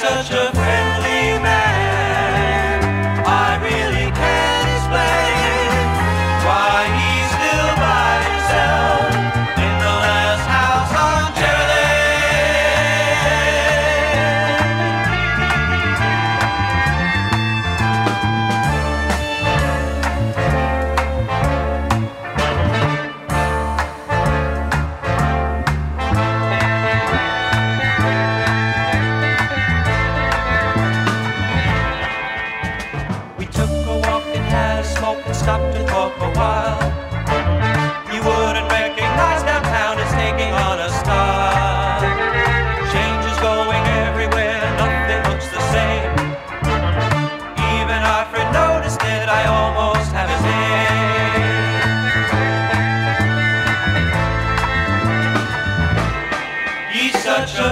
such a friend. stop something for a while. You wouldn't recognize downtown is taking on a style. Change is going everywhere, nothing looks the same. Even our friend noticed it, I almost have his name. He's such a